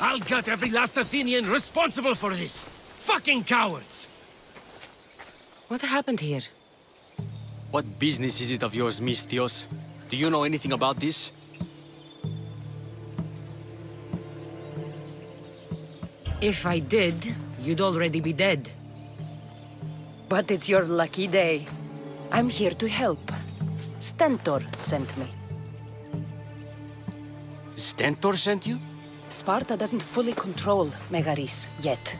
I'll gut every last Athenian responsible for this! Fucking cowards! What happened here? What business is it of yours, Misthios? Do you know anything about this? If I did, you'd already be dead. But it's your lucky day. I'm here to help. Stentor sent me. Stentor sent you? Sparta doesn't fully control Megaris yet.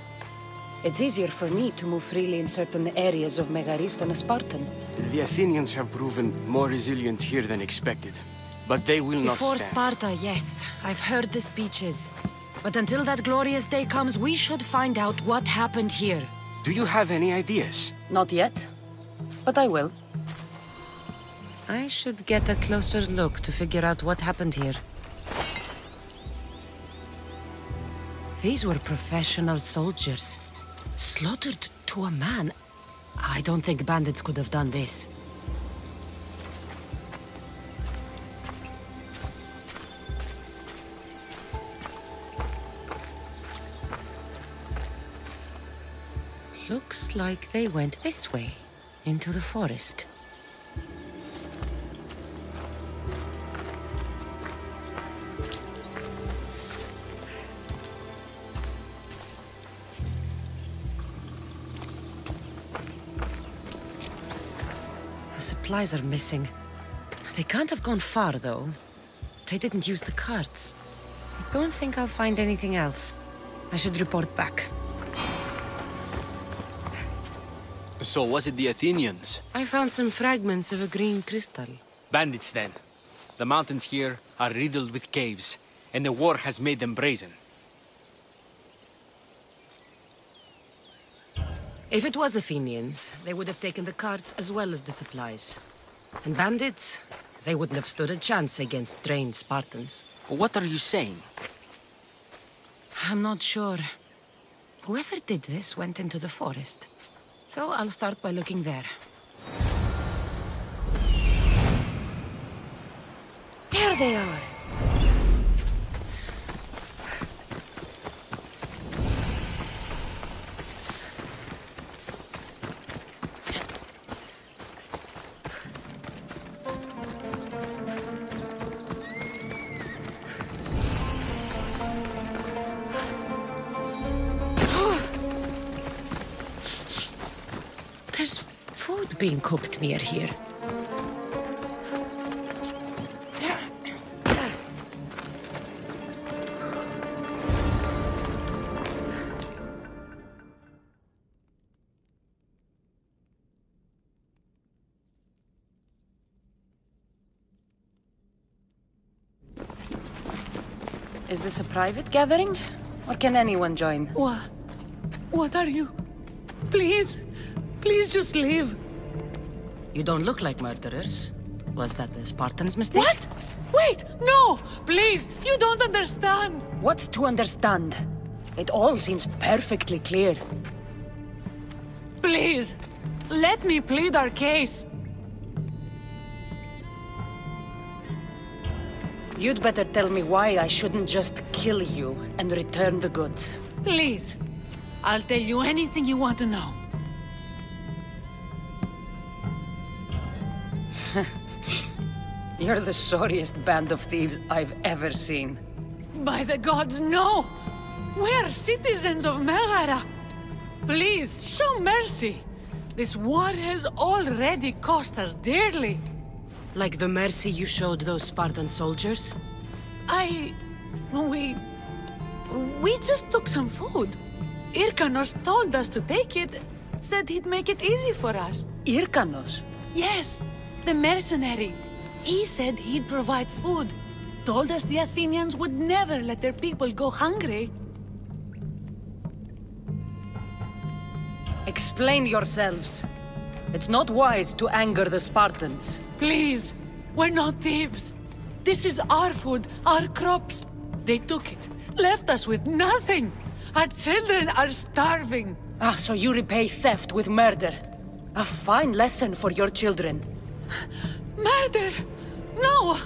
It's easier for me to move freely in certain areas of Megaris than a Spartan. The Athenians have proven more resilient here than expected. But they will not stand. Before. Sparta, yes. I've heard the speeches. But until that glorious day comes, we should find out what happened here. Do you have any ideas? Not yet. But I will. I should get a closer look to figure out what happened here. These were professional soldiers. Slaughtered to a man. I don't think bandits could have done this. Looks like they went this way, into the forest. Supplies are missing. They can't have gone far, though. They didn't use the carts. I don't think I'll find anything else. I should report back. So was it the Athenians? I found some fragments of a green crystal. Bandits then. The mountains here are riddled with caves, and the war has made them brazen. If it was Athenians, they would have taken the carts as well as the supplies. And bandits, they wouldn't have stood a chance against trained Spartans. What are you saying? I'm not sure. Whoever did this went into the forest. So I'll start by looking there. There they are! There's food being cooked near here. Is this a private gathering? Or can anyone join? What? What are you? Please, please just leave. You don't look like murderers. Was that the Spartans' mistake? What? Wait, no! Please, you don't understand. What's to understand? It all seems perfectly clear. Please, let me plead our case. You'd better tell me why I shouldn't just kill you and return the goods. Please, I'll tell you anything you want to know. You're the sorriest band of thieves I've ever seen. By the gods, no! We're citizens of Megara. Please, show mercy. This war has already cost us dearly. Like the mercy you showed those Spartan soldiers? I... we... We just took some food. Hyrkanos told us to take it, said he'd make it easy for us. Hyrkanos? Yes, the mercenary. He said he'd provide food. Told us the Athenians would never let their people go hungry. Explain yourselves. It's not wise to anger the Spartans. Please, we're not thieves. This is our food, our crops. They took it, left us with nothing. Our children are starving. Ah, so you repay theft with murder. A fine lesson for your children. Murder! No!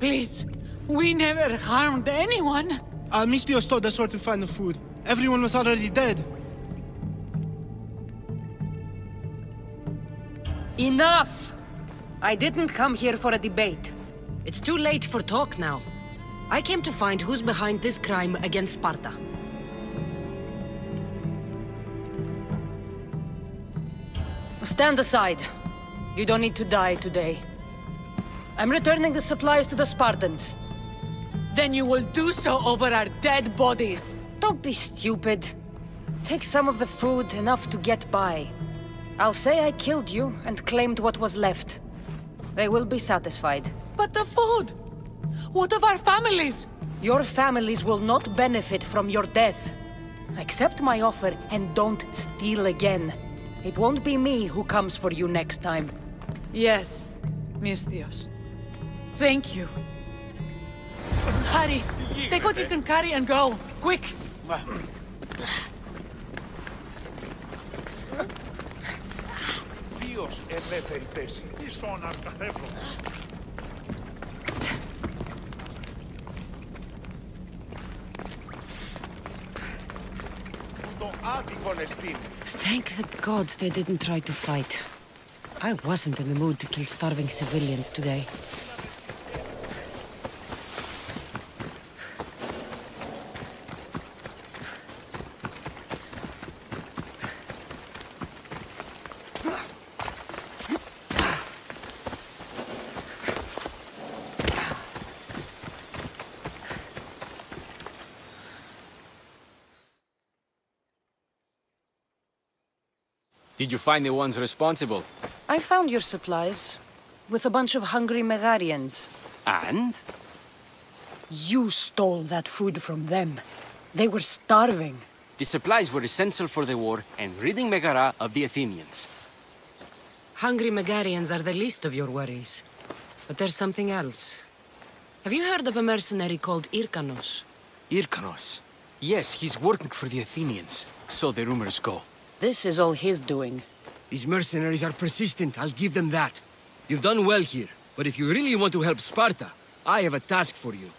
Please, we never harmed anyone. Uh, Misthios told us where to find the food. Everyone was already dead. Enough! I didn't come here for a debate. It's too late for talk now. I came to find who's behind this crime against Sparta. Stand aside. You don't need to die today. I'm returning the supplies to the Spartans. Then you will do so over our dead bodies. Don't be stupid. Take some of the food, enough to get by. I'll say I killed you and claimed what was left. They will be satisfied. But the food! What of our families? Your families will not benefit from your death. Accept my offer and don't steal again. It won't be me who comes for you next time. Yes, Misthios. Thank you. Hurry! Take what you can carry and go! Quick! Ελεύθερη θέση, τα Thank the gods they didn't try to fight. I wasn't in the mood to kill starving civilians today. Did you find the ones responsible? I found your supplies. With a bunch of hungry Megarians. And? You stole that food from them. They were starving. The supplies were essential for the war and ridding Megara of the Athenians. Hungry Megarians are the least of your worries. But there's something else. Have you heard of a mercenary called Hyrkanos? Hyrkanos. Yes, he's working for the Athenians. So the rumors go. This is all his doing. These mercenaries are persistent, I'll give them that. You've done well here, but if you really want to help Sparta, I have a task for you.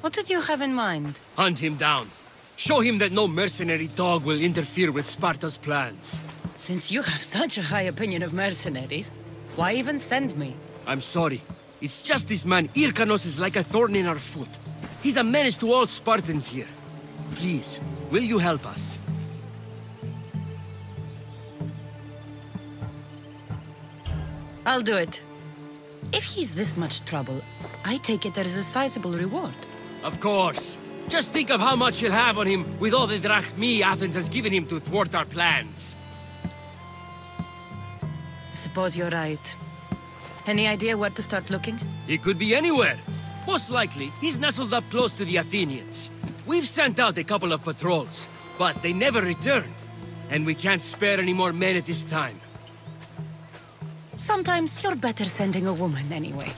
What did you have in mind? Hunt him down. Show him that no mercenary dog will interfere with Sparta's plans. Since you have such a high opinion of mercenaries, why even send me? I'm sorry. It's just this man, Hyrkanos, is like a thorn in our foot. He's a menace to all Spartans here. Please, will you help us? I'll do it. If he's this much trouble, I take it there is a sizable reward. Of course. Just think of how much he'll have on him with all the drachmi Athens has given him to thwart our plans. I suppose you're right. Any idea where to start looking? He could be anywhere. Most likely, he's nestled up close to the Athenians. We've sent out a couple of patrols, but they never returned. And we can't spare any more men at this time. Sometimes you're better sending a woman anyway.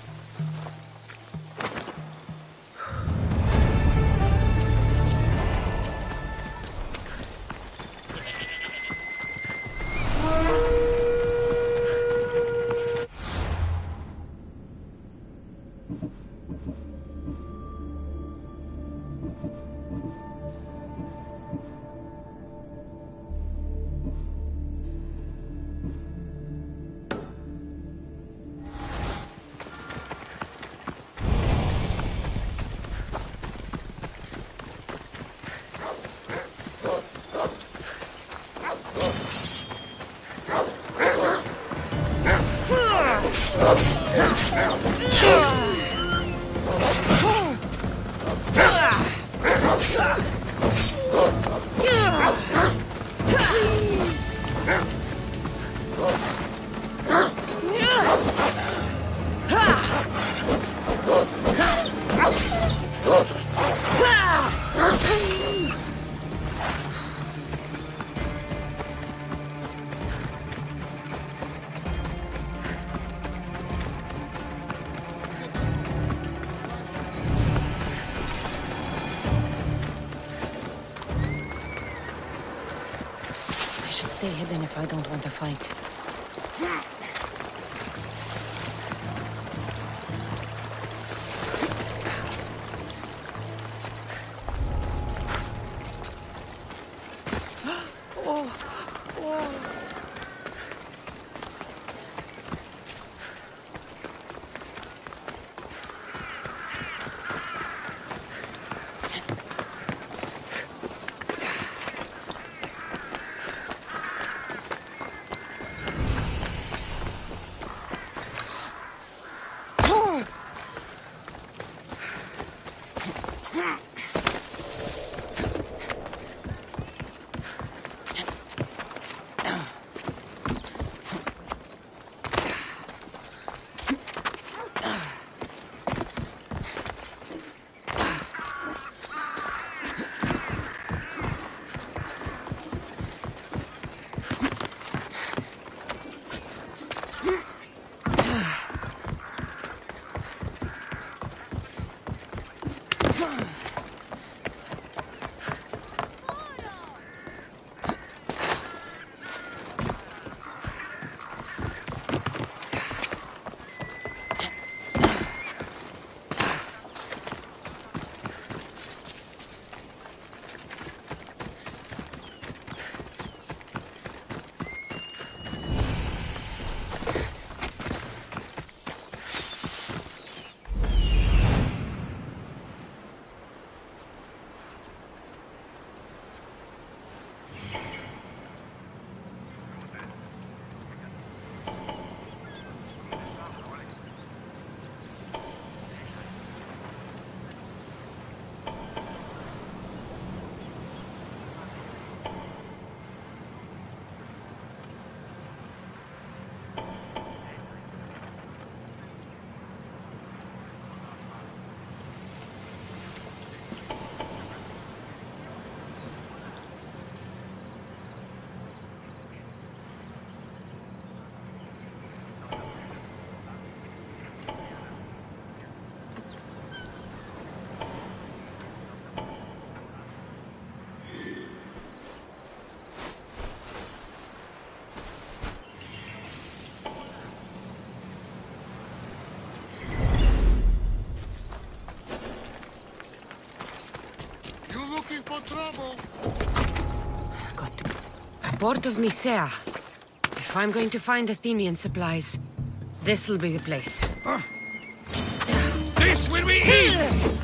Trouble? Got to... A port of Nisaea. If I'm going to find Athenian supplies, this'll be the place. This will be easy!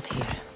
To here.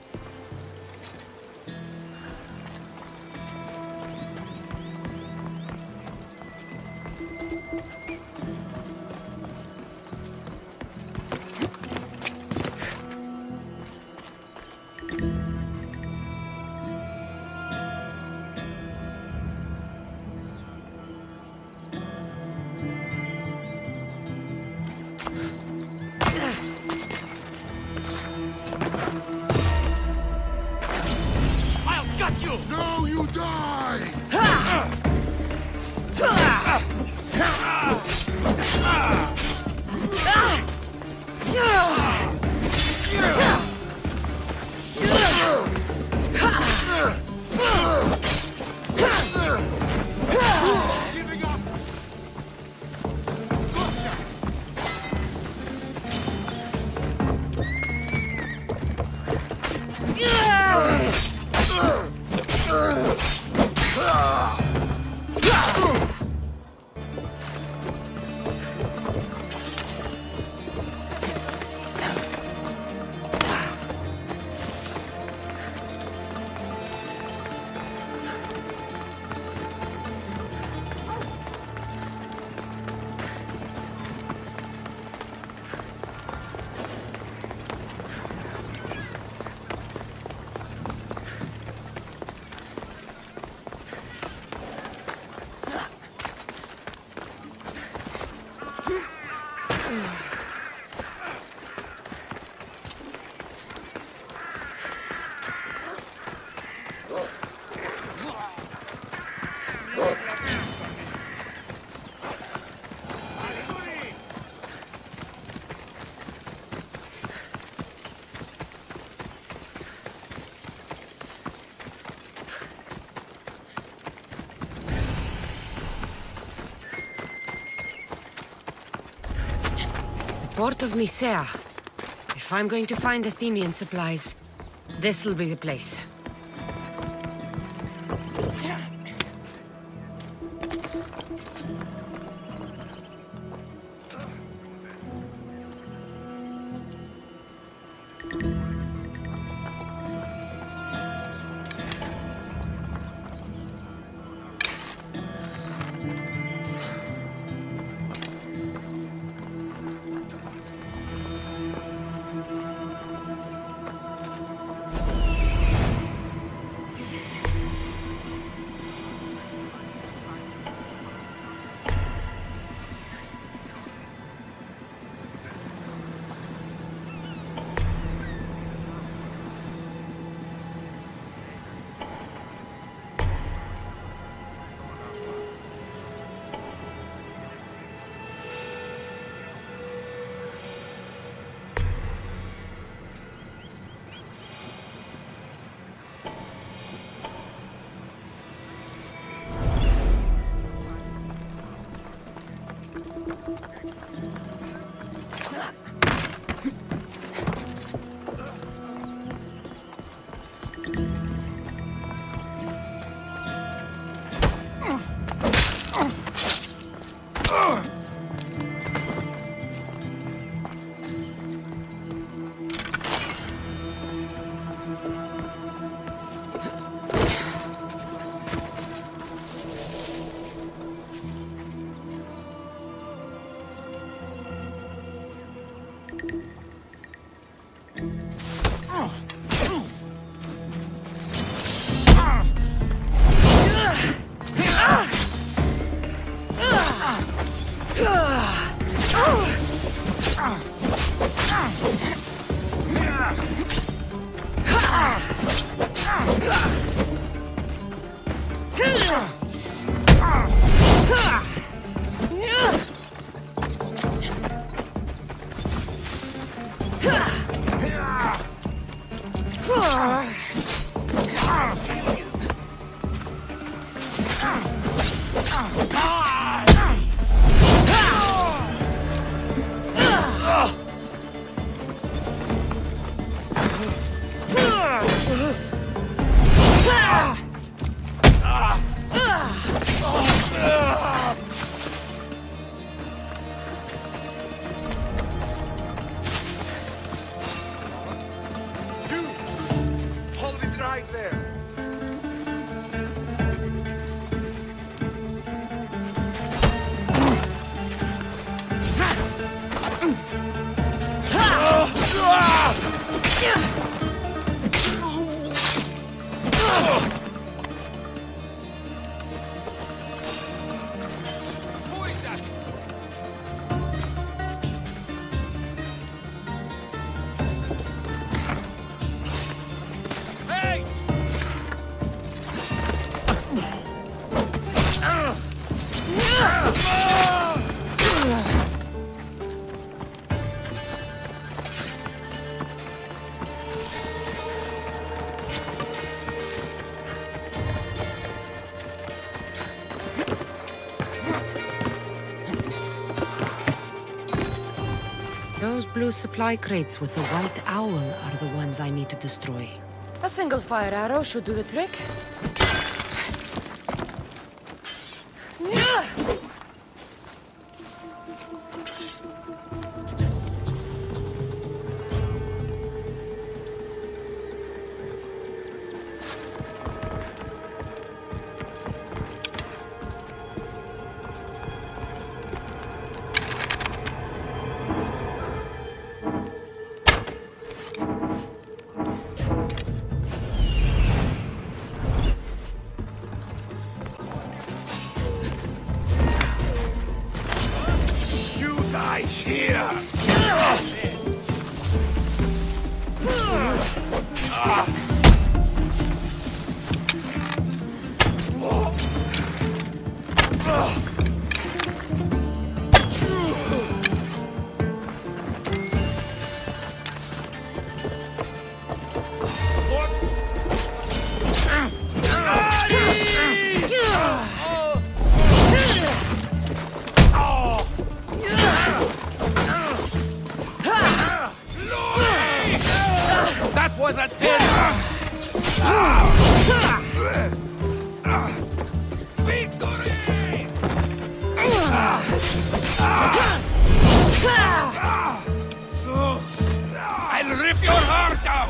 Port of Nisaea. If I'm going to find Athenian supplies, this'll be the place. Those blue supply crates with the white owl are the ones I need to destroy. A single fire arrow should do the trick. A! Victory! I'll rip your heart out!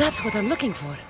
That's what I'm looking for.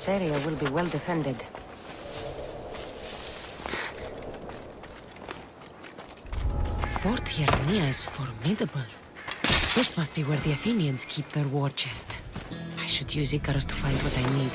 This area will be well defended. Fort Hiernia is formidable. This must be where the Athenians keep their war chest. I should use Icarus to find what I need.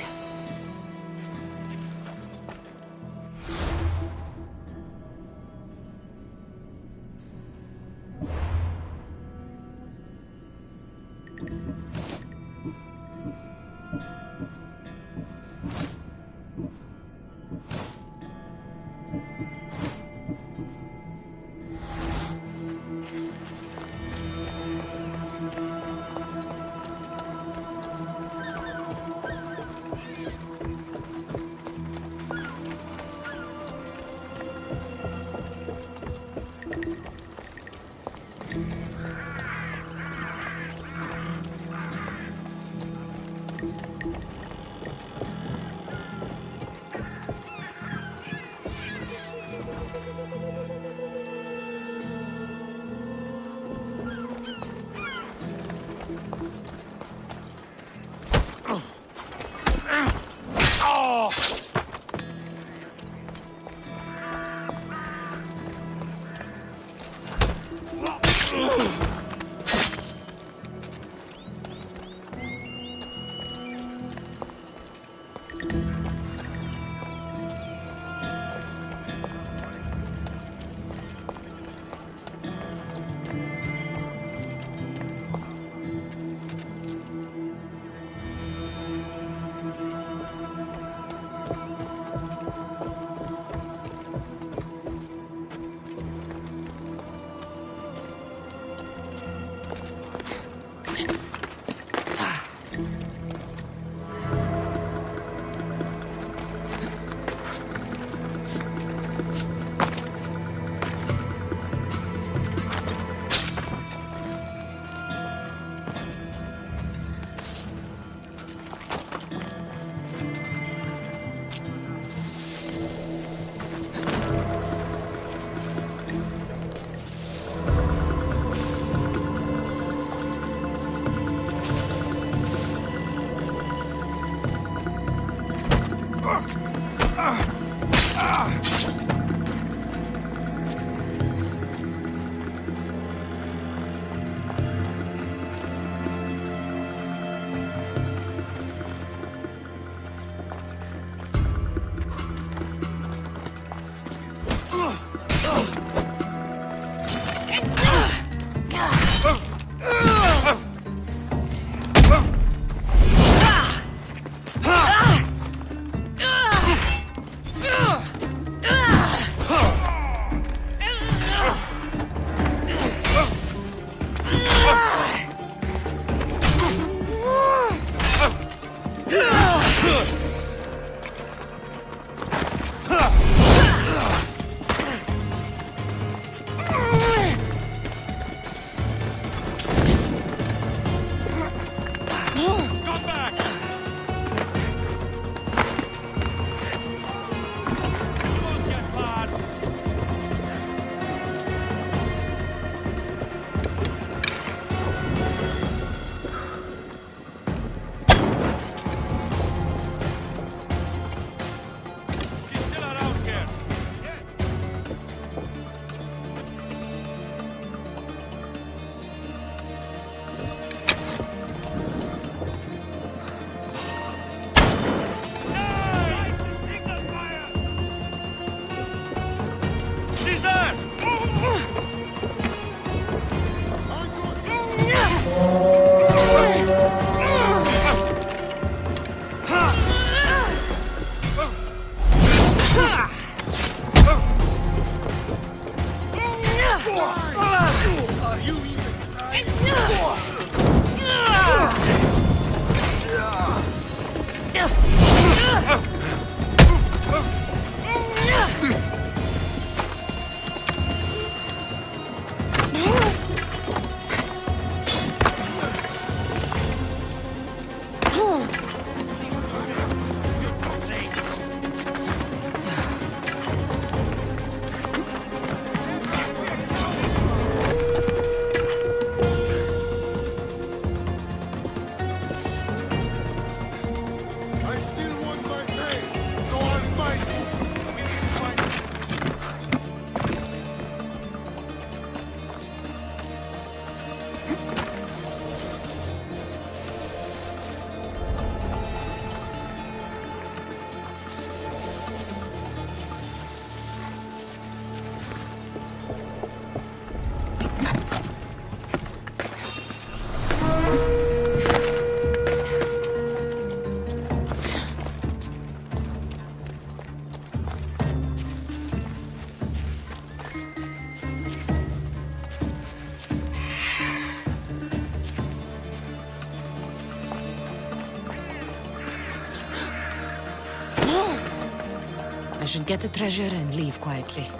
Should get the treasure and leave quietly.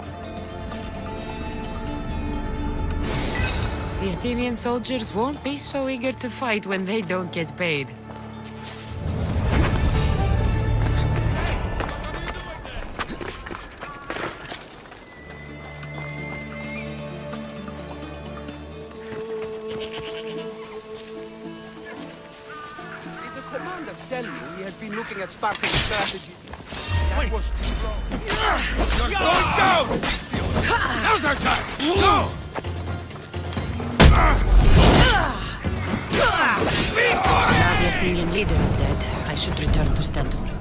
The Athenian soldiers won't be so eager to fight when they don't get paid. Did the commander tell you he had been looking at Spartan strategy? That was too long. Go, go! Now's our time! Go! Now ah. ah. the Athenian leader is dead, I should return to Stentor.